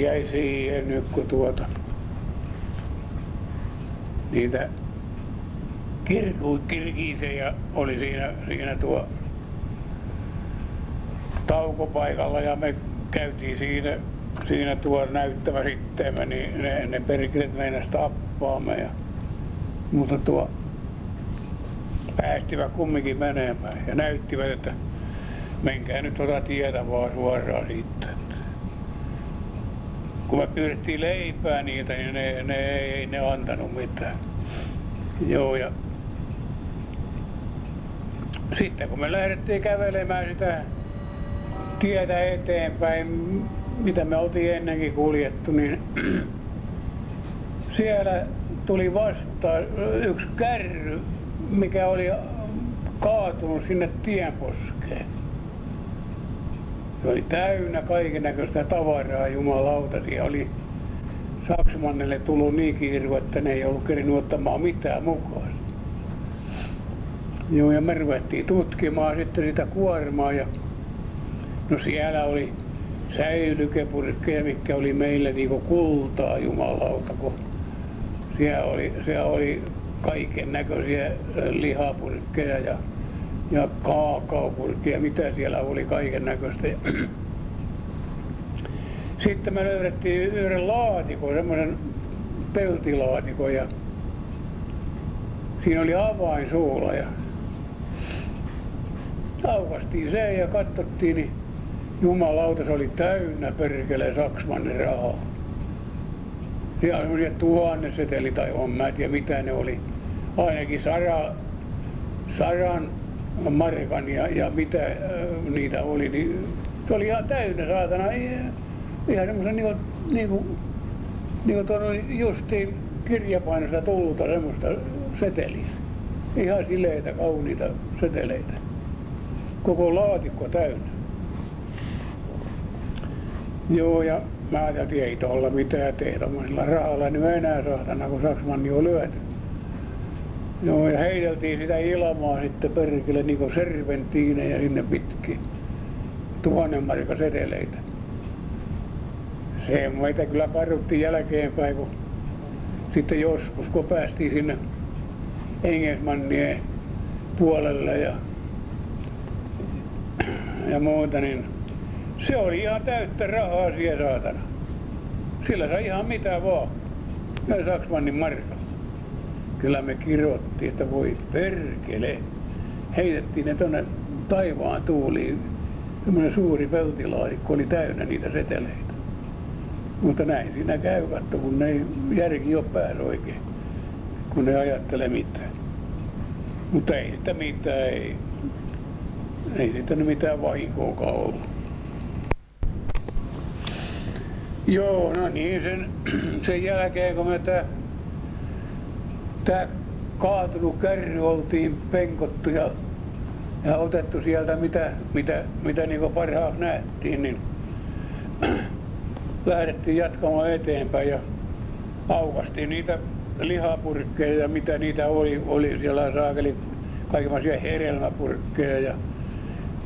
jäi siihen nyt kun tuota niitä kirkui kirkiisejä oli siinä, siinä tuo taukopaikalla ja me käytiin siinä, siinä tuo näyttävä sitten, niin ne, ne perkelet meinas tappaamme ja, mutta tuo päästivät kumminkin menemään ja näyttivät, että menkää nyt tuota tietä vaan suoraan siitä. Kun me pyydettiin leipää niitä, niin ne, ne ei ne antanut mitään. Joo, ja sitten kun me lähdettiin kävelemään sitä tietä eteenpäin, mitä me oltiin ennenkin kuljettu, niin siellä tuli vastaan yksi kärry, mikä oli kaatunut sinne tienposkeen. Se oli täynnä kaiken näköistä tavaraa, jumalauta. Siellä oli Saksmannille tullut niin kiiru, että ne ei ollut kerinyt ottamaan mitään mukaan. Joo, ja me ruvettiin tutkimaan sitten sitä kuormaa ja no siellä oli säilykepurkkeja, mikä oli meille niinku kultaa jumalauta, kun siellä oli, siellä oli kaiken näköisiä lihapurkkeja ja, ja kaakaopurkkeja, mitä siellä oli kaiken näköistä. Sitten me löydettiin yhden laatikon, semmoisen peltilaatikon ja siinä oli avainsuula ja aukastiin se ja katsottiin, niin jumalauta se oli täynnä perkele Saksmanin rahaa. Siellä oli semmoisia tuhanneseteli tai on, mä en tiedä mitä ne oli. Ainakin sara, saran markan ja, ja mitä äh, niitä oli, niin se oli ihan täynnä saatana. Ihan semmoisen niinku, niinku, niinku tuon justiin kirjapainosta tullutta semmoista seteliä. Ihan sileitä, kauniita seteleitä. Koko laatikko täynnä. Joo, ja mä ajattelin, ei tuolla mitään tee tuommoisella rahalla niin enää saatana, kun Saksmanni on lyöty. Joo, ja heiteltiin sitä ilmaa sitten perkele niin kuin serpentiinejä sinne pitkin. Tuhannen markan seteleitä. Se meitä kyllä karrutti jälkeenpäin, kun sitten joskus, kun päästiin sinne Engelsmannien puolelle ja, ja muuta, niin se oli ihan täyttä rahaa siellä saatana. Sillä sai ihan mitä vaan. Ja Saksmannin markalla. Kyllä me kirjoittiin, että voi perkele. Heitettiin ne tuonne taivaan tuuliin. Semmoinen suuri peltilaatikko oli täynnä niitä seteleitä. Mutta näin siinä käy katto, kun ne ei järki ole päässä oikein. Kun ne ajattelee mitään. Mutta ei sitä mitään, ei. Ei siitä mitään vahinkoakaan ollut. Joo, no niin, sen, sen jälkeen kun me tämä tää kaatunut kärry oltiin penkottu ja, ja otettu sieltä mitä, mitä, mitä niin parhaaksi nähtiin, niin lähdettiin jatkamaan eteenpäin ja aukastiin niitä lihapurkkeja ja mitä niitä oli, oli siellä saakeli kaikenlaisia hedelmäpurkkeja ja,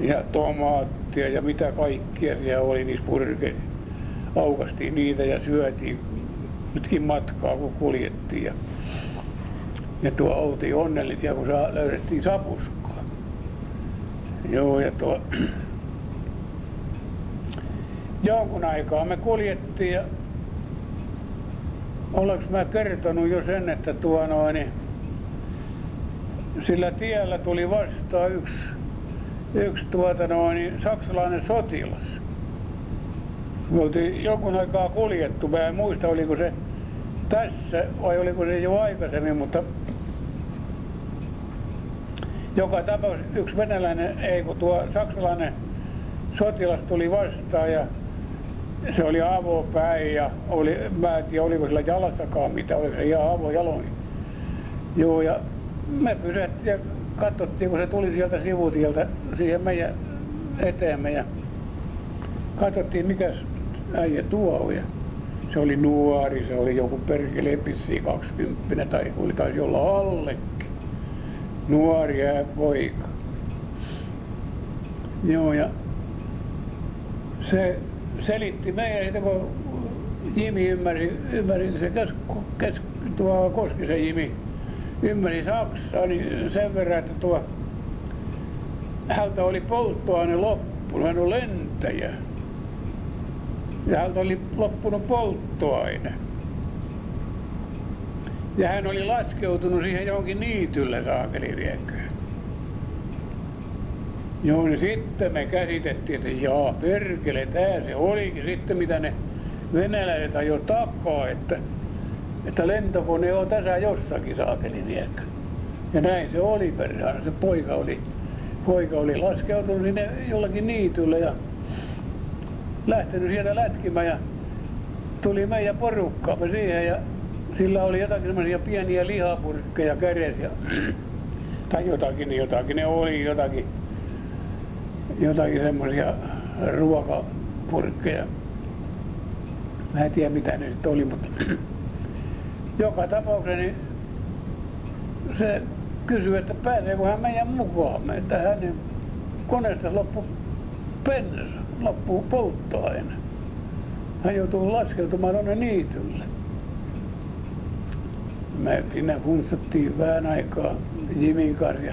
ja tomaattia ja mitä kaikkia siellä oli niissä purkeissa aukastiin niitä ja syötiin nytkin matkaa kun kuljettiin. Ja, ja tuo oltiin onnellisia kun saa, löydettiin sapuskaa. Joo ja tuo jonkun aikaa me kuljettiin ja Olenko mä kertonut jo sen, että tuo noin, sillä tiellä tuli vastaan yksi, yksi tuota noin, saksalainen sotilas me oltiin jonkun aikaa kuljettu, mä en muista oliko se tässä vai oliko se jo aikaisemmin, mutta joka tapauksessa yksi venäläinen, ei kun tuo saksalainen sotilas tuli vastaan ja se oli avopäin ja oli, mä en tiedä oliko sillä jalassakaan mitä, oli se ihan avojaloin. Joo ja me pysähtiin ja katsottiin kun se tuli sieltä sivutieltä siihen meidän eteemme ja katsottiin mikäs äijä tuo ja se oli nuori, se oli joku perkele pissi 20 tai oli taisi olla allekin. Nuori poika. Joo ja se selitti meidän, että kun Jimi ymmäri, ymmäri se kes, kes, tuo Koskisen Jimi ymmäri Saksaa niin sen verran, että tuo häntä oli polttoaine loppu, hän on lentäjä. Ja häntä oli loppunut polttoaine. Ja hän oli laskeutunut siihen johonkin niitylle saakeli viekö. Joo, niin sitten me käsitettiin, että jaa perkele, tää se olikin sitten mitä ne venäläiset ajo takaa, että, että lentokone on tässä jossakin saakeli viekö. Ja näin se oli perhana, se poika oli, poika oli laskeutunut sinne jollakin niitylle ja lähtenyt sieltä lätkimään ja tuli meidän porukkaamme siihen ja sillä oli jotakin semmoisia pieniä lihapurkkeja kädessä ja, tai jotakin, jotakin, ne oli jotakin, jotakin semmoisia ruokapurkkeja. Mä en tiedä mitä ne sitten oli, mutta joka tapauksessa niin se kysyi, että pääseekö hän meidän mukaan, että hänen koneesta loppu bensa, loppuu polttoaine. Hän joutuu laskeutumaan tuonne niitylle me siinä funtsattiin vähän aikaa Jimin kanssa ja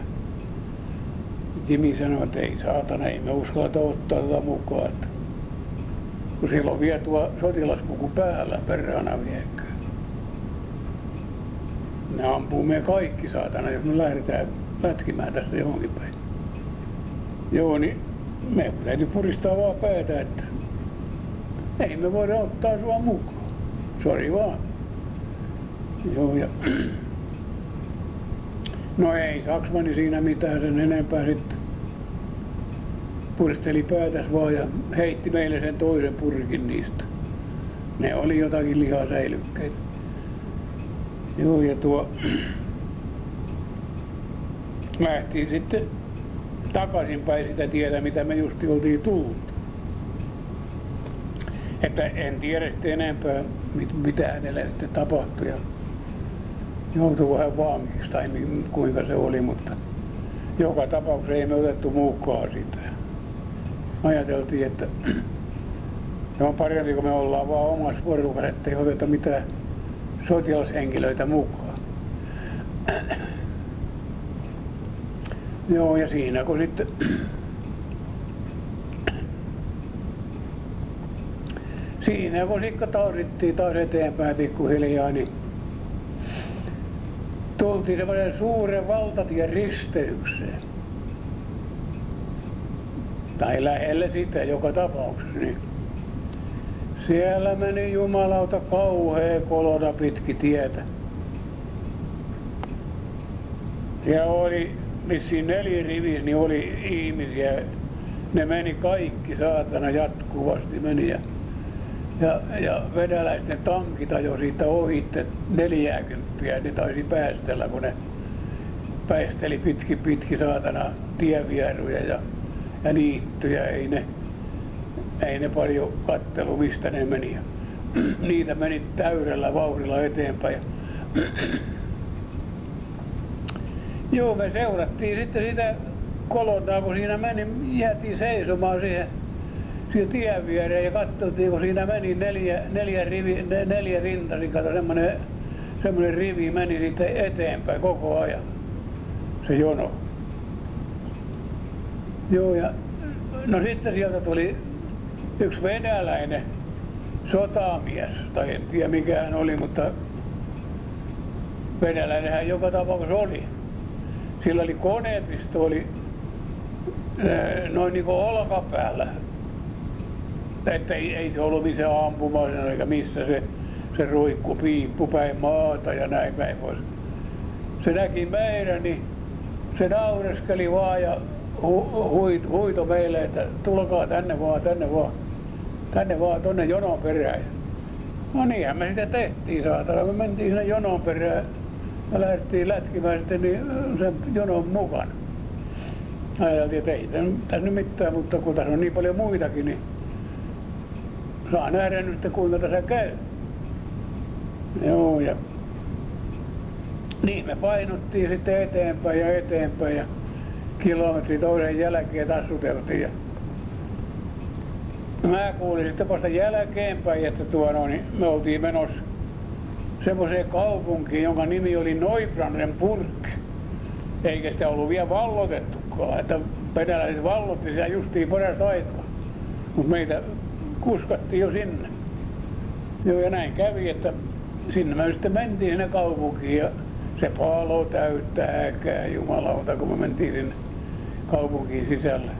Jimi sanoi, että ei saatana, ei me uskalleta ottaa tätä mukaan. Että kun siellä on vielä tuo sotilaspuku päällä perhana viekö. Ne ampuu me kaikki saatana, jos me lähdetään lätkimään tästä johonkin päin. Joo, niin me täytyy puristaa vaan päätä, että ei me voida ottaa sua mukaan. Sori vaan. Joo, ja no ei Saksmani siinä mitään sen enempää sitten puristeli päätäs vaan ja heitti meille sen toisen purkin niistä. Ne oli jotakin lihasäilykkeitä. Joo, ja tuo lähtiin sitten takaisinpäin sitä tietä, mitä me justi oltiin tullut. Että en tiedä sitten enempää, mitä hänelle sitten tapahtui joutui vähän vangiksi tai kuinka se oli, mutta joka tapauksessa ei me otettu mukaan sitä. Ajateltiin, että se on parempi, kun me ollaan vaan omassa porukassa, ettei oteta mitään sotilashenkilöitä mukaan. Joo, ja siinä kun sitten siinä kun sitten tausittiin taas eteenpäin pikkuhiljaa, niin tultiin semmoisen suuren valtatien risteykseen. Tai lähelle sitä joka tapauksessa. Niin siellä meni jumalauta kauhea kolona pitki tietä. Ja oli missä neljä riviä, niin oli ihmisiä. Ne meni kaikki saatana jatkuvasti meni. Ja ja, ja venäläisten tankit ajoi siitä ohitte 40, ne taisi päästellä, kun ne päästeli pitki pitki saatana tievieruja ja, ja niittyjä. Ei ne, ei ne paljon kattelu, mistä ne meni. Niitä meni täydellä vauhdilla eteenpäin. Joo, me seurattiin sitten sitä kolonnaa, kun siinä meni, jäätiin seisomaan siihen siihen tien viereen ja katsottiin, kun siinä meni neljä, neljä, rivi, neljä rinta, niin kato semmoinen, semmoinen rivi meni sitten eteenpäin koko ajan, se jono. Joo, ja no sitten sieltä tuli yksi venäläinen sotamies, tai en tiedä mikä hän oli, mutta venäläinen hän joka tapauksessa oli. Sillä oli konepistooli noin niin kuin olkapäällä että ei, ei se ollut missään ampumaisen eikä missä se, se ruikku piippu päin maata ja näin päin pois. Se näki meidän, niin se naureskeli vaan ja hu, huit, huito meille, että tulkaa tänne vaan, tänne vaan, tänne vaan, tonne jonon perään. No niinhän me sitä tehtiin saatana. Me mentiin sinne jonon perään ja lähdettiin lätkimään sitten niin sen jonon mukana. Ajateltiin, että ei tässä nyt mitään, mutta kun tässä on niin paljon muitakin, niin saa nähdä nyt kuinka tässä käy. Joo, ja niin me painottiin sitten eteenpäin ja eteenpäin ja kilometri toisen jälkeen tassuteltiin. Ja mä kuulin sitten vasta jälkeenpäin, että tuo no, niin me oltiin menossa semmoiseen kaupunkiin, jonka nimi oli Neubrandenburg. Eikä sitä ollut vielä vallotettukaan, että venäläiset vallotti sitä justiin parasta aikaa. Mutta meitä kuskattiin jo sinne. Joo, ja näin kävi, että sinne me sitten mentiin sinne kaupunkiin ja se palo täyttä häkää jumalauta, kun me mentiin sinne kaupunkiin sisälle.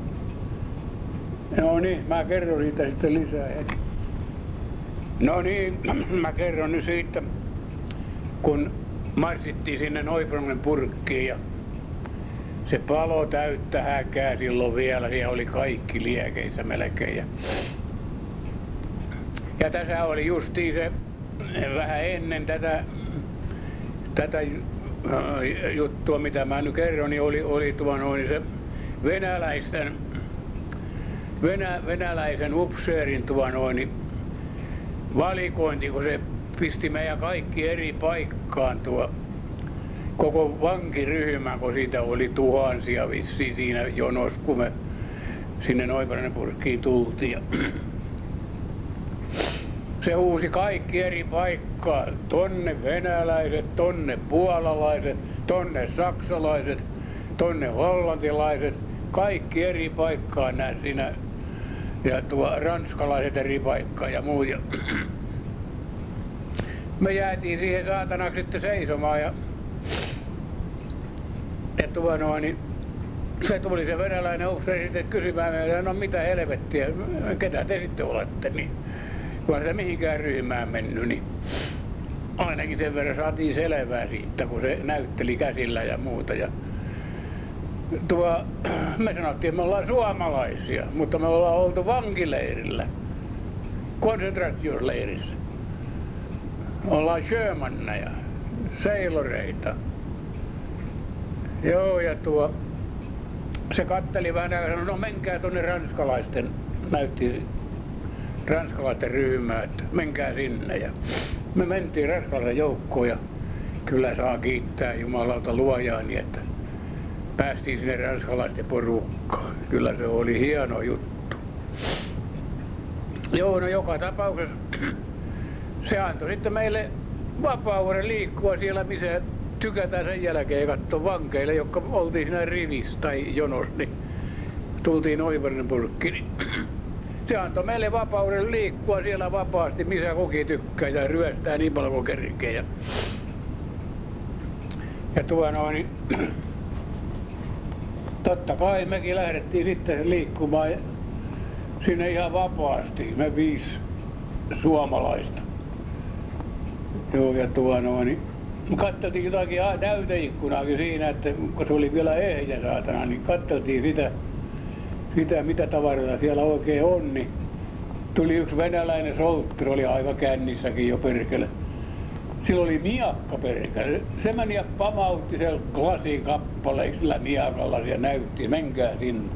No niin, mä kerron siitä sitten lisää. No niin, mä kerron nyt siitä, kun marssittiin sinne Neubrangen purkkiin ja se palo täyttä häkää silloin vielä, siellä oli kaikki liekeissä melkein. Ja, ja tässä oli justiin se vähän ennen tätä, tätä äh, juttua, mitä mä nyt kerron, niin oli, oli tuo noin se venäläisten, venä, venäläisen upseerin tuo noin valikointi, kun se pisti meidän kaikki eri paikkaan tuo koko vankiryhmä, kun siitä oli tuhansia vissiin siinä jonossa, kun me sinne Noiparanenpurkkiin tultiin. Se huusi kaikki eri paikkaa, tonne venäläiset, tonne puolalaiset, tonne saksalaiset, tonne hollantilaiset, kaikki eri paikkaa näin siinä ja tuo ranskalaiset eri paikkaa ja muu. Me jäätiin siihen saatanaksi sitten seisomaan ja, ja tuo noin, niin se tuli se venäläinen upseeri sitten kysymään meiltä, no mitä helvettiä, ketä te sitten olette, niin kun se mihinkään ryhmään mennyt, niin ainakin sen verran saatiin selvää siitä, kun se näytteli käsillä ja muuta. Ja tuo, me sanottiin, että me ollaan suomalaisia, mutta me ollaan oltu vankileirillä, konsentraatiosleirissä. Ollaan sjömanneja, seiloreita. Joo, ja tuo, se katteli vähän ja sanoi, no menkää tuonne ranskalaisten, näytti ranskalaisten ryhmää, että menkää sinne. Ja me mentiin ranskalaisen joukkoon ja kyllä saa kiittää Jumalalta luojaa niin, että päästiin sinne ranskalaisten porukkaan. Kyllä se oli hieno juttu. Joo, no joka tapauksessa se antoi sitten meille vapauden liikkua siellä, missä tykätään sen jälkeen katsoa vankeille, jotka oltiin siinä rivissä tai jonossa, niin tultiin Oivernenburgkiin. Niin se antoi meille vapauden liikkua siellä vapaasti, missä kuki tykkää ja ryöstää niin paljon kuin kerkee. Ja, ja tuo noin, totta kai mekin lähdettiin sitten liikkumaan sinne ihan vapaasti, me viisi suomalaista. Joo, ja tuo noin, katseltiin jotakin näyteikkunaakin siinä, että kun se oli vielä ehjä saatana, niin katseltiin sitä, sitä mitä tavaraa siellä oikein on, niin tuli yksi venäläinen soltteri, oli aivan kännissäkin jo perkele. Sillä oli miakka perkele. Se meni ja pamautti sen lasin kappaleiksi sillä miakalla ja näytti, menkää sinne.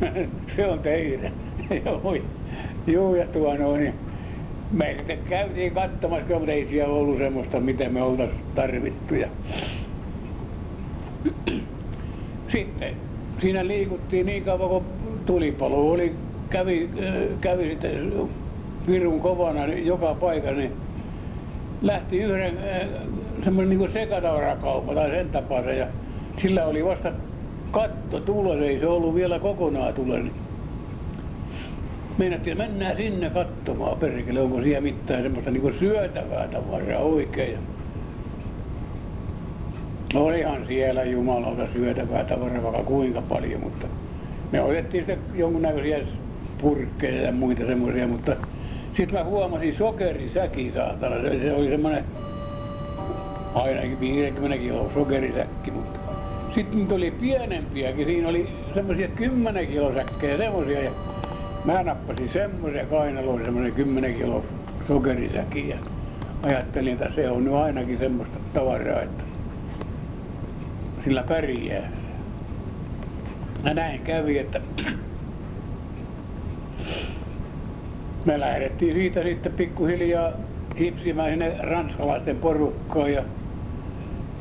se on teidän. Joo, ja tuo noin, me sitten käytiin katsomassa, mutta ei siellä ollut semmoista, mitä me oltaisiin tarvittu. Ja sitten siinä liikuttiin niin kauan, kun tulipalo oli, kävi, kävi virun kovana niin joka paikassa, niin lähti yhden semmoinen niin sekatavarakauppa tai sen tapaisen ja sillä oli vasta katto tulos, ei se ollut vielä kokonaan tullut. Meinattiin, että mennään sinne katsomaan perkele, onko siellä mitään semmoista niin syötävää tavaraa oikein. Olihan siellä jumalalta syötävää tavaraa vaikka kuinka paljon, mutta me otettiin sitten jonkunnäköisiä purkkeja ja muita semmoisia, mutta sitten mä huomasin sokerisäki saatana, se, se oli semmoinen ainakin 50 kiloa sokerisäkki, mutta sitten tuli pienempiäkin, siinä oli semmoisia 10 kilosäkkejä semmoisia ja mä nappasin semmoisen kainaloon semmoisen 10 kilo sokerisäkin. Ja ajattelin, että se on nyt ainakin semmoista tavaraa, että sillä pärjää. Ja näin kävi, että me lähdettiin siitä sitten pikkuhiljaa hipsimään sinne ranskalaisten porukkaan ja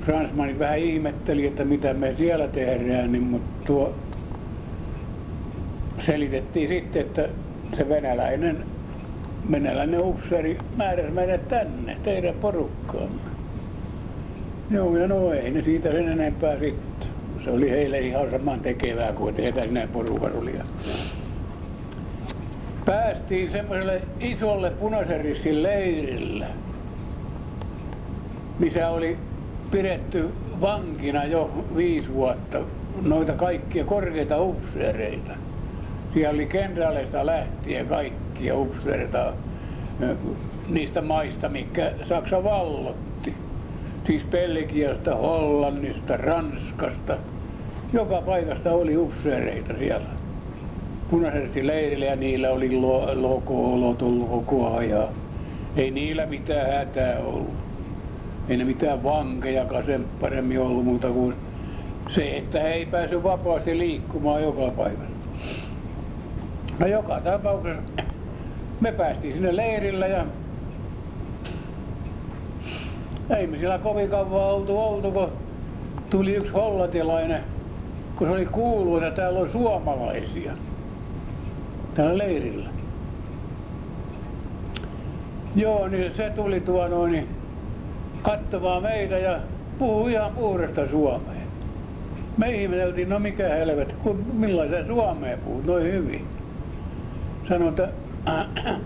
Fransmanit vähän ihmetteli, että mitä me siellä tehdään, niin mutta tuo selitettiin sitten, että se venäläinen, venäläinen upseeri määräsi meidät tänne, teidän porukkaamme. Joo, ja no ei ne siitä sen enempää sitten. Se oli heille ihan saman tekevää kuin tehdä sinä porukarulia. Päästiin semmoiselle isolle punaisen ristin leirille, missä oli pidetty vankina jo viisi vuotta noita kaikkia korkeita upseereita. Siellä oli kenraaleista lähtien kaikkia upseereita niistä maista, mikä Saksa vallotti. Siis Belgiasta, Hollannista, Ranskasta. Joka paikasta oli upseereita siellä. Punaisesti leirillä ja niillä oli tullut koko ajan. Ei niillä mitään hätää ollut. Ei ne mitään vankejakaan sen paremmin ollut muuta kuin se, että he ei päässyt vapaasti liikkumaan joka paikassa. No joka tapauksessa me päästiin sinne leirillä ja ei me siellä kovin kauan oltu, oltu kun tuli yksi hollantilainen, kun se oli kuullut, että täällä on suomalaisia täällä leirillä. Joo, niin se tuli tuo noin niin katsomaan meitä ja puhui ihan puhdasta suomea. Me ihmeteltiin, no mikä helvetti, kun millaisen suomea puhut noin hyvin. Sanoi, että äh,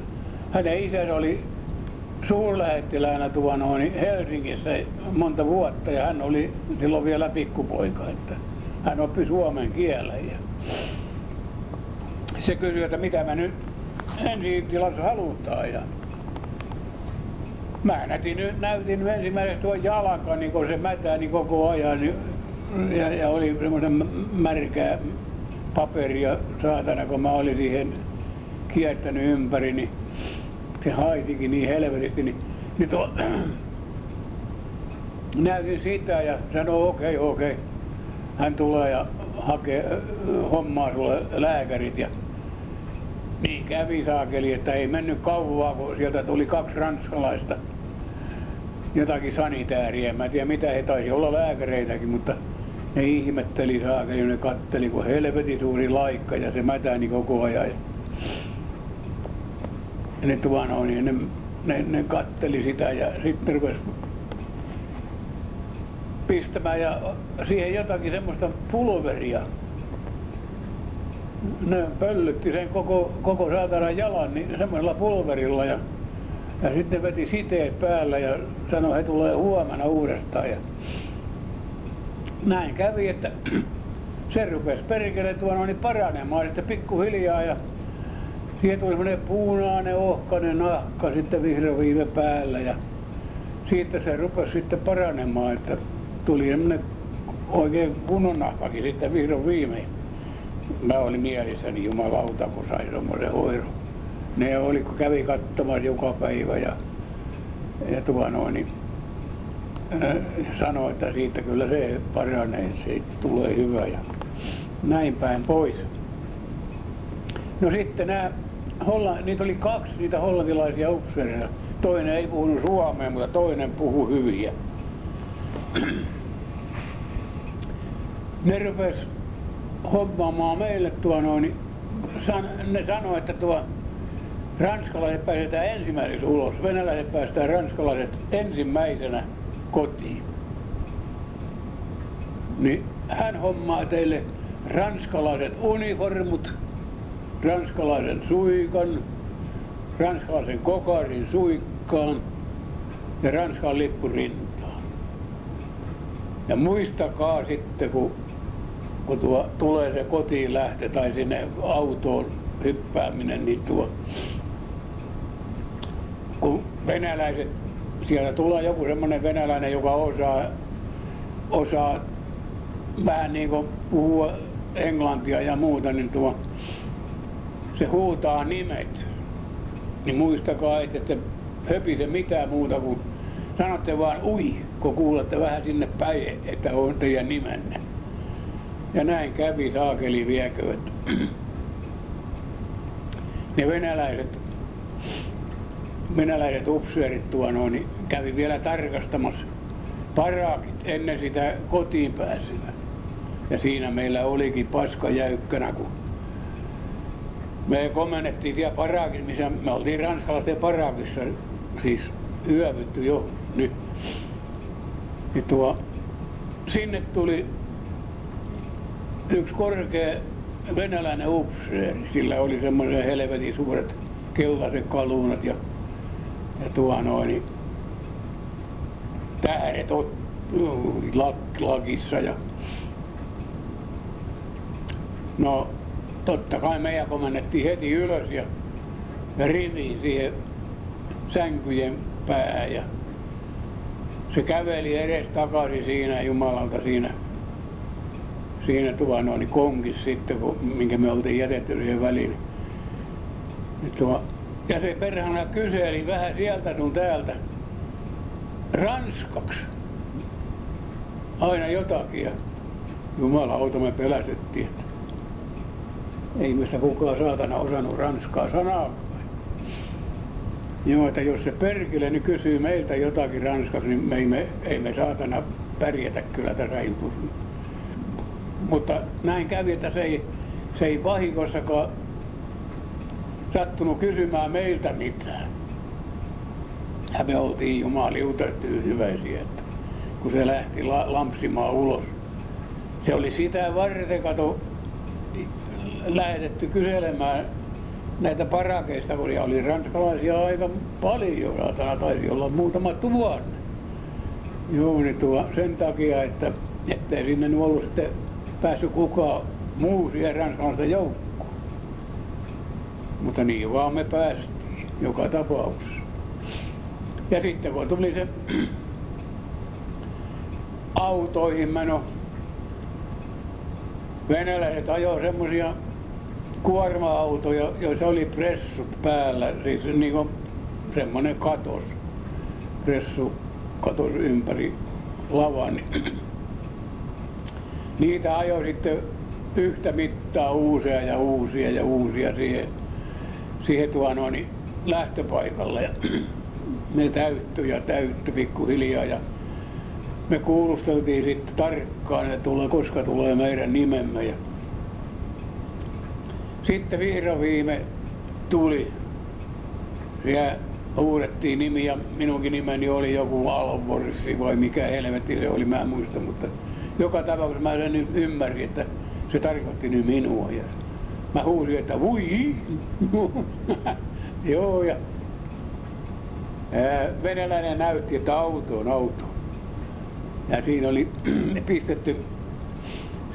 hänen isänsä oli suurlähettiläänä tuolla noin Helsingissä monta vuotta ja hän oli silloin vielä pikkupoika, että hän oppi suomen kielen. Ja se kysyi, että mitä mä nyt ensi tilassa halutaan. Ja mä näytin, näytin ensimmäiseksi tuon jalkani, kun se mätäni koko ajan ja, ja oli semmoinen märkää paperia saatana, kun mä olin siihen kiertänyt ympäri, niin se haitikin niin helvetisti, niin, niin tuo, näytin sitä ja sanoi okei, okay, okei. Okay. Hän tulee ja hakee hommaa sulle lääkärit ja niin kävi saakeli, että ei mennyt kauaa, kun sieltä tuli kaksi ranskalaista jotakin sanitääriä. Mä en tiedä mitä he taisi olla lääkäreitäkin, mutta ne ihmetteli saakeli, ne katteli, kun helvetin suuri laikka ja se mätäni koko ajan. Ja ne tuono, niin ne, ne, ne katteli sitä ja sitten rupesi pistämään ja siihen jotakin semmoista pulveria. Ne pöllytti sen koko, koko saatana jalan niin semmoisella pulverilla ja, ja sitten veti siteet päällä ja sanoi, että he tulee huomenna uudestaan. Ja näin kävi, että se rupesi perkele tuolla niin paranemaan sitten pikkuhiljaa ja siihen tuli semmoinen punainen ohkainen nahka sitten vihreä päällä ja siitä se rupesi sitten paranemaan, että tuli semmoinen oikein kunnon nahkakin sitten vihdoin viimein. Mä olin mielissäni jumalauta, kun sain semmoisen hoidon. Ne oli, kun kävi katsomassa joka päivä ja, ja tuo noin, niin sanoi, että siitä kyllä se paranee, se tulee hyvä ja näin päin pois. No sitten nämä, Holla, niitä oli kaksi niitä hollantilaisia upseereita. Toinen ei puhunut suomea, mutta toinen puhui hyviä. Ne rupes hommaamaan meille tuo noin, san, ne sanoi, että tuo ranskalaiset päästetään ensimmäiseksi ulos, venäläiset päästään ranskalaiset ensimmäisenä kotiin. Niin hän hommaa teille ranskalaiset uniformut, ranskalaisen suikan, ranskalaisen kokarin suikkaan ja Ranskan lippu rintaan. Ja muistakaa sitten, kun, kun tuo, tulee se kotiin lähtö tai sinne autoon hyppääminen, niin tuo, kun venäläiset sieltä tulee joku semmoinen venäläinen, joka osaa, osaa vähän niin kuin puhua englantia ja muuta, niin tuo, se huutaa nimet. Niin muistakaa, että ette höpise mitään muuta kuin sanotte vaan ui, kun kuulette vähän sinne päin, että on teidän nimenne. Ja näin kävi saakeli viekö, että ne venäläiset venäläiset upseerit tuono, niin kävi vielä tarkastamassa parakit ennen sitä kotiin pääsyä. Ja siinä meillä olikin paska jäykkänä, kun me komennettiin siellä parakissa, missä me oltiin ranskalaisten parakissa, siis yövytty jo nyt. Ja tuo, sinne tuli yksi korkea venäläinen upseeri. Sillä oli semmoinen helvetin suuret keltaiset kaluunat ja, ja tuo noin, niin tähdet lak, lakissa ja no totta kai meidän komennettiin heti ylös ja, ja riviin siihen sänkyjen päähän ja se käveli edes takaisin siinä jumalalta siinä siinä tuo noin konkissa sitten, kun, minkä me oltiin jätetty siihen väliin. Tuo, ja se perhana kyseli vähän sieltä sun täältä ranskaksi aina jotakin ja jumalauta me pelästyttiin, että ei meistä kukaan saatana osannut ranskaa sanaakaan. Joo, että jos se perkele niin kysyy meiltä jotakin ranskaksi, niin me ei me, ei me saatana pärjätä kyllä tässä jutussa. Mutta näin kävi, että se ei, se ei vahingossakaan sattunut kysymään meiltä mitään. Ja me oltiin jumaliuta tyytyväisiä, että kun se lähti la, lampsimaan ulos. Se oli sitä varten, kato, lähetetty kyselemään näitä parakeista, kun oli ranskalaisia aika paljon, saatana taisi olla muutama tuhanne. Joo, niin tuo, sen takia, että ettei sinne ollut sitten päässyt kukaan muu siihen ranskalaista joukkoon. Mutta niin vaan me päästiin joka tapauksessa. Ja sitten kun tuli se autoihin meno, venäläiset ajoi semmoisia kuorma-autoja, joissa oli pressut päällä, siis niin kuin semmoinen katos, pressu katos ympäri lavan. Niitä ajoi sitten yhtä mittaa uusia ja uusia ja uusia siihen, siihen tuo noin lähtöpaikalle. Ja ne täyttyi ja täyttyi pikkuhiljaa ja me kuulusteltiin sitten tarkkaan, että tulee, koska tulee meidän nimemme. Ja sitten vihdoin viime tuli. Ja huudettiin nimi ja minunkin nimeni oli joku Alvorissi vai mikä helvetti se oli, mä en muista, mutta joka tapauksessa mä sen ymmärsin, että se tarkoitti nyt minua. Ja mä huusin, että voi, joo ja venäläinen näytti, että auto on auto. Ja siinä oli pistetty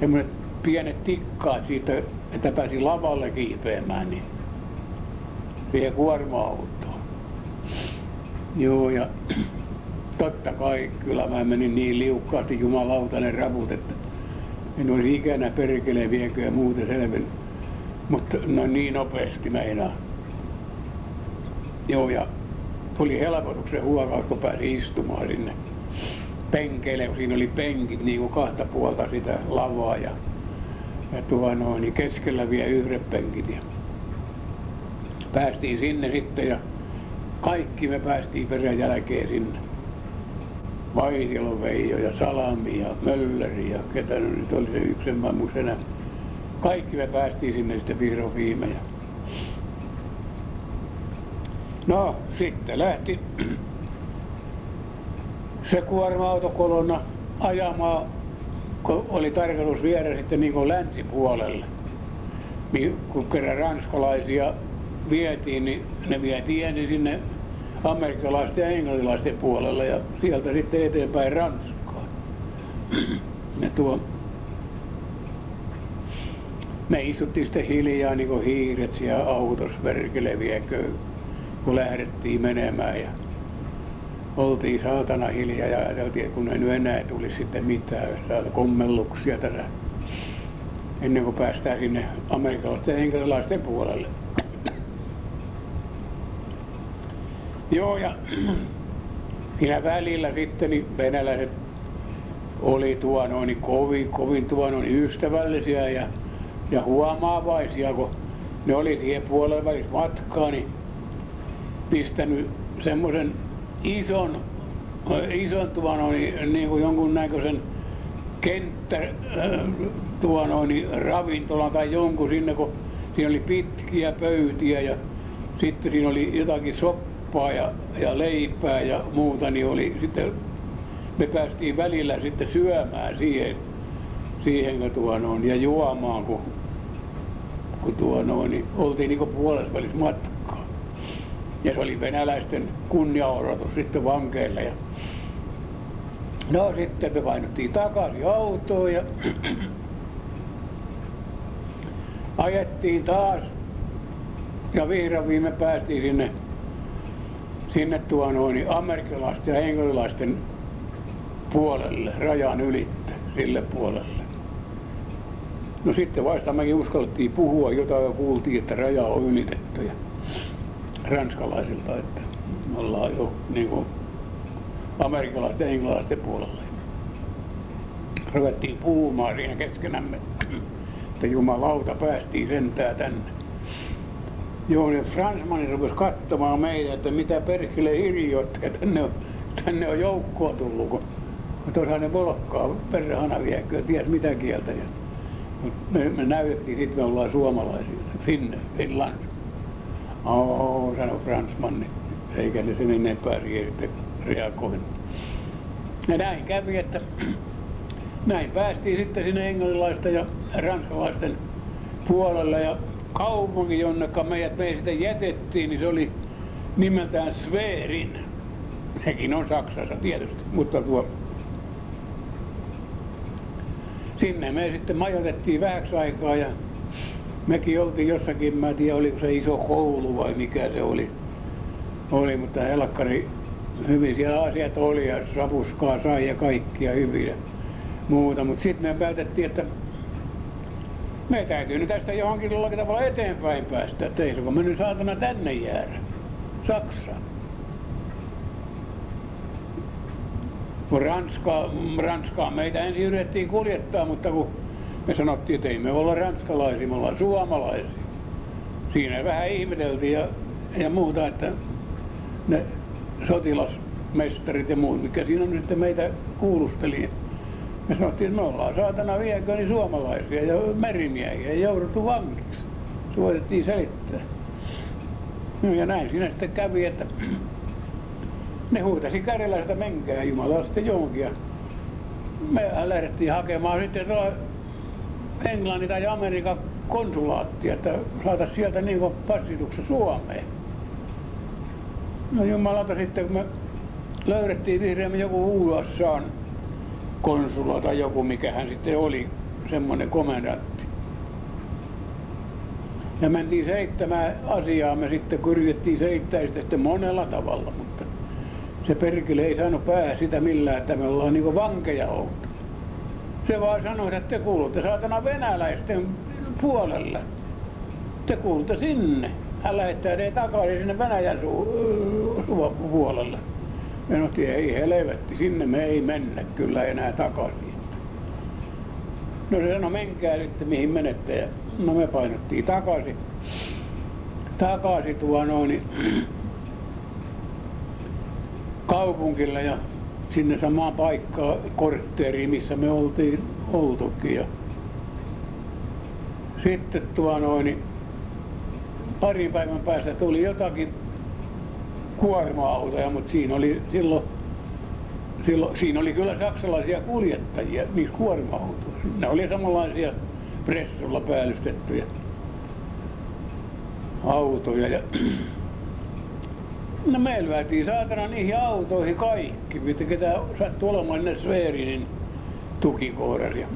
semmoiset pienet tikkaat siitä, että pääsi lavalle kiipeämään, niin siihen kuorma-autoon. Joo, ja totta kai kyllä mä menin niin liukkaasti jumalautainen raput, että en olisi ikänä perkele viekö ja muuten selvin. Mutta no niin nopeasti meinaa. Joo, ja tuli helpotuksen huokaus, kun pääsi istumaan sinne penkeille, kun siinä oli penkit niin kuin kahta puolta sitä lavaa ja, ja tuo noin, niin keskellä vielä yhdet penkit. Ja päästiin sinne sitten ja kaikki me päästiin perän jälkeen sinne. Vaihdelon Veijo ja Salami ja Mölleri ja ketä nyt oli se yksi, en enää. Kaikki me päästiin sinne sitten vihdoin viimein. No, sitten lähti se kuorma-autokolonna ajamaan, kun oli tarkoitus viedä sitten niin kuin länsipuolelle. Niin kun kerran ranskalaisia vietiin, niin ne vietiin ensin sinne amerikkalaisten ja englantilaisten puolelle ja sieltä sitten eteenpäin Ranskaan. Ja tuo, me istuttiin sitten hiljaa niin kuin hiiret siellä autossa verkeleviäkö, kun lähdettiin menemään ja oltiin saatana hiljaa ja ajateltiin, kun ei nyt enää tulisi sitten mitään, saada kommelluksia tässä ennen kuin päästään sinne amerikkalaisten ja englantilaisten puolelle. Joo, ja siinä välillä sitten niin venäläiset oli tuo noin kovin, kovin tuo noin ystävällisiä ja, ja huomaavaisia, kun ne oli siihen puolelle välissä matkaa, niin pistänyt semmoisen ison, ison tuo noin, niin kuin jonkun näköisen kenttä tuo noin, ravintolan tai jonkun sinne, kun Siinä oli pitkiä pöytiä ja sitten siinä oli jotakin soppaa ja, ja leipää ja muuta, niin oli sitten me päästiin välillä sitten syömään siihen, siihen tuo noin, ja juomaan, kun, kun tuo noin, niin oltiin niin puolessa välissä matkaa. Ja se oli venäläisten kunniaodotus sitten vankeille. Ja no sitten me painottiin takaisin autoon ja ajettiin taas ja vihdoin viime päästiin sinne, sinne tuo noin, amerikkalaisten ja englantilaisten puolelle, rajan ylitte, sille puolelle. No sitten vasta mekin uskallettiin puhua jotain ja kuultiin, että raja on ylitetty ja ranskalaisilta, että me ollaan jo niin kuin amerikkalaisten ja englantilaisten puolella. Ruvettiin puhumaan siinä keskenämme, että jumalauta päästiin sentään tänne. Joo, ja Fransmani rupesi katsomaan meitä, että mitä perkele hirjoittaa, tänne on, tänne on joukkoa tullut, kun tuossa ne volkkaa perhana viekö, ties mitä kieltä. Ja, me, me näytettiin sitten, me ollaan suomalaisia, Finn, Finland. Oo, sanoi Fransmanni, eikä ne sen enempää sitten reagoinut. Ja näin kävi, että näin päästiin sitten sinne englantilaisten ja ranskalaisten puolelle ja kaupunki, jonne meidät me sitten jätettiin, niin se oli nimeltään Sverin. Sekin on Saksassa tietysti, mutta tuo sinne me sitten majoitettiin vähäksi aikaa ja mekin oltiin jossakin, mä en tiedä oliko se iso koulu vai mikä se oli, oli mutta helkkari hyvin siellä asiat oli ja sapuskaa sai ja kaikkia hyvin ja muuta, mutta sitten me päätettiin, että me täytyy nyt tästä johonkin jollakin tavalla eteenpäin päästä, että ei se kun me nyt saatana tänne jäädä, Saksaan. kun Ranska, Ranskaa meitä ensin yritettiin kuljettaa, mutta kun me sanottiin, että ei me olla ranskalaisia, me ollaan suomalaisia. Siinä vähän ihmeteltiin ja, ja muuta, että ne sotilasmestarit ja muut, mikä siinä on sitten meitä kuulusteli. Me sanottiin, että me ollaan saatana vieköni suomalaisia ja merimiehiä ja jouduttu vangiksi. Se selittää. No ja näin siinä sitten kävi, että ne huutasi Karjalasta menkää Jumala sitten johonkin. Ja me lähdettiin hakemaan sitten Englannin tai Amerikan konsulaatti, että saataisiin sieltä niin passituksen Suomeen. No jumalata sitten kun me löydettiin vihreämmin joku USAn konsula tai joku mikä hän sitten oli, semmoinen komendantti. Ja mentiin seittämään asiaa, me sitten seittää sitä sitten monella tavalla, mutta se perkele ei saanut pää sitä millään, että me ollaan niin vankeja oltu. Se vaan sanoi, että te kuulutte saatana venäläisten puolelle. Te kuulutte sinne. Hän lähettää teitä takaisin sinne Venäjän su- puolelle. Me sanottiin, ei helvetti, sinne me ei mennä kyllä enää takaisin. No se sanoi, menkää sitten mihin menette. Ja no me painottiin takaisin. Takaisin tuo noin kaupungille ja sinne samaan paikkaan kortteeriin, missä me oltiin oltukin. Ja sitten tuo noin, niin parin päivän päästä tuli jotakin kuorma-autoja, mutta siinä oli silloin, silloin, siinä oli kyllä saksalaisia kuljettajia niissä kuorma-autoissa. Ne oli samanlaisia pressulla päällystettyjä autoja. Ja No me lyötiin saatana niihin autoihin kaikki, mitä ketä sattui olemaan ne Sveerinin tukikohdasia.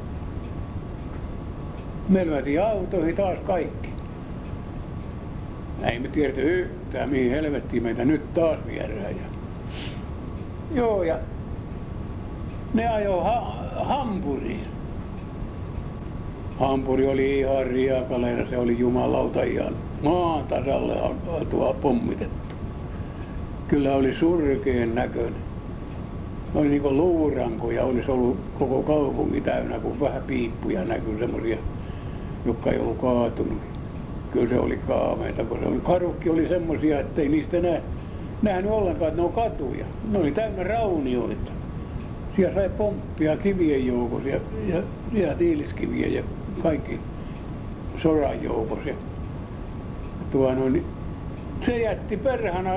Me lyötiin autoihin taas kaikki. Ei me tiedetä yhtään, mihin helvettiin meitä nyt taas viedään. Ja... Joo, ja ne ajoi ha- Hampuriin. Hampuri oli ihan riakaleena, se oli jumalauta ihan maan tasalle tuo pommitettu kyllä oli surkeen näköinen. Oli niin kuin luurankoja, olisi ollut koko kaupunki täynnä, kun vähän piippuja näkyi semmoisia, jotka ei ollut kaatunut. Kyllä se oli kaameita, kun se oli. Karukki oli semmoisia, ettei niistä enää nähnyt ollenkaan, että ne on katuja. Ne oli täynnä raunioita. Siellä sai pomppia kivien joukossa ja, ja, ja tiiliskiviä ja kaikki soran joukossa. tuo noin, se jätti perhana,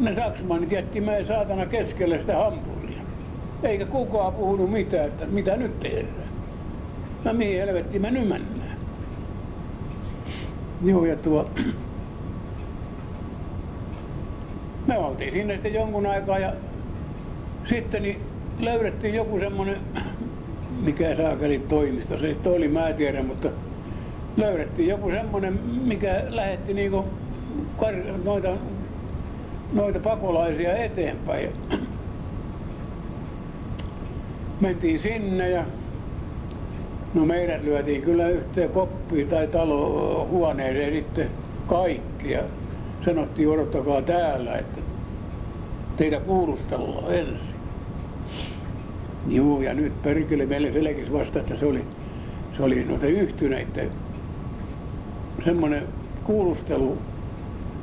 ne saksmannit jätti meidän saatana keskelle sitä hampuria. Eikä kukaan puhunut mitään, että mitä nyt tehdään. No mihin helvettiin me nyt mennään. Joo, ja tuo... Me oltiin sinne sitten jonkun aikaa ja sitten niin löydettiin joku semmonen, mikä saakeli toimisto se sitten oli, mä tiedän, mutta löydettiin joku semmonen, mikä lähetti niinku noita, noita pakolaisia eteenpäin. Mentiin sinne ja no meidät lyötiin kyllä yhteen koppiin tai talo huoneeseen sitten kaikki ja sanottiin odottakaa täällä, että teitä kuulustellaan ensin. Joo, ja nyt perkele meille selkisi vasta, että se oli, se oli noita yhtyneiden semmoinen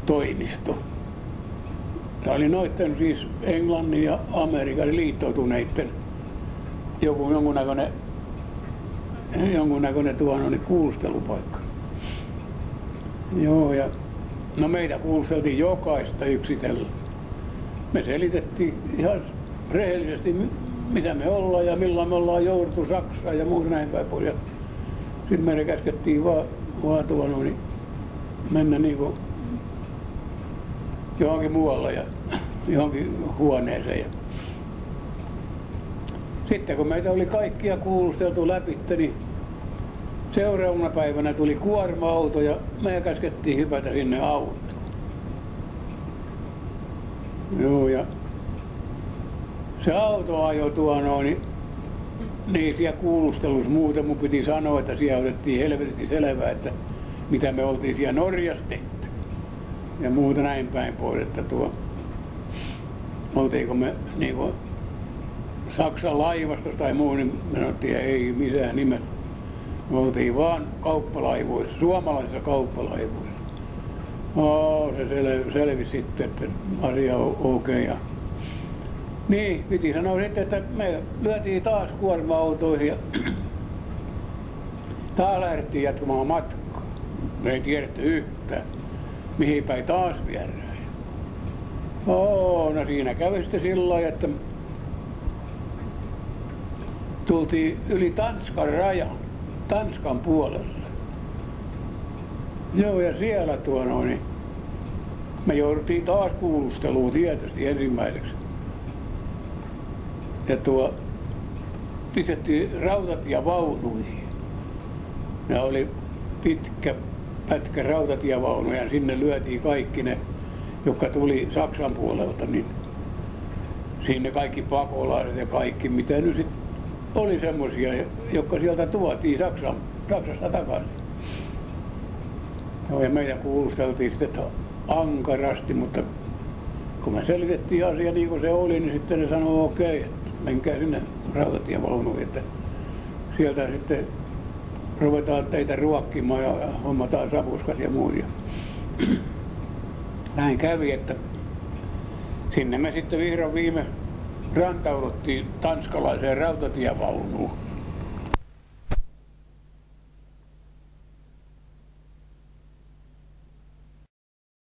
kuulustelutoimisto. Tämä oli noiden siis Englannin ja Amerikan liittoutuneiden joku jonkunnäköinen jonkunnäköinen tuono, niin kuulustelupaikka. Joo, ja no meitä kuulusteltiin jokaista yksitellen. Me selitettiin ihan rehellisesti, mitä me ollaan ja milloin me ollaan jouduttu Saksaan ja muuta näin päin pois. Sitten meidän käskettiin vaan, vaan tuono, niin mennä niin kuin johonkin muualle ja johonkin huoneeseen. Ja sitten kun meitä oli kaikkia kuulusteltu läpi, niin seuraavana päivänä tuli kuorma-auto ja me käskettiin hypätä sinne autoon. Joo, ja se auto ajoi tuo noin, niin, niin siellä kuulustelussa muuten mun piti sanoa, että siellä otettiin helvetisti selvää, että mitä me oltiin siellä Norjassa tehty. Ja muuta näin päin pois, että tuo, oltiinko me niin kuin Saksan laivastossa tai muu, niin me sanottiin, ei missään nimessä. Me oltiin vaan kauppalaivoissa, suomalaisissa kauppalaivoissa. Oh, se sel- selvisi sitten, että asia on okei. Okay. Niin, piti sanoa sitten, että me lyötiin taas kuorma-autoihin ja taas lähdettiin jatkamaan matkaa. Me ei tiedetty yhtään, mihin päin taas viedään. Oo, no siinä kävi sitten sillä lailla, että tultiin yli Tanskan rajan, Tanskan puolelle. Joo, ja siellä tuo noin, niin me jouduttiin taas kuulusteluun tietysti ensimmäiseksi. Ja tuo pistettiin rautatievaunuihin. Ne oli pitkä pätkä rautatievaunuja ja sinne lyötiin kaikki ne, jotka tuli Saksan puolelta, niin sinne kaikki pakolaiset ja kaikki, mitä nyt sitten oli semmoisia, jotka sieltä tuotiin Saksan, Saksasta takaisin. Joo, ja meidän kuulusteltiin sitten ankarasti, mutta kun me selvitettiin asia niin kuin se oli, niin sitten ne sanoi okei, okay, että menkää sinne rautatievaunuun, että sieltä sitten ruvetaan teitä ruokkimaan ja hommataan sapuskat ja muut. näin kävi, että sinne me sitten vihdoin viime rantauduttiin tanskalaiseen rautatievaunuun.